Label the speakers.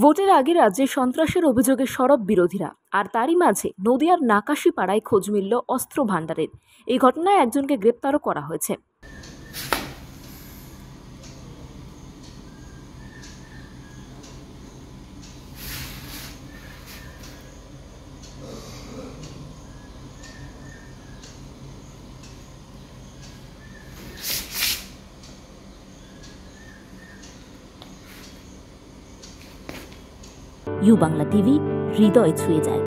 Speaker 1: ভোটের আগে রাজ্যে সন্ত্রাসের অভিযোগে সরব বিরোধীরা, আর তারই মাঝে নদিয়ার নাকাশি পাড়ায় খোঁজ মিলল অস্ত্র ভাণ্ডারের এই ঘটনায় একজনকে গ্রেপ্তারও করা হয়েছে। ইউ বাংলা টিভি হৃদয় ছুঁয়ে যায়।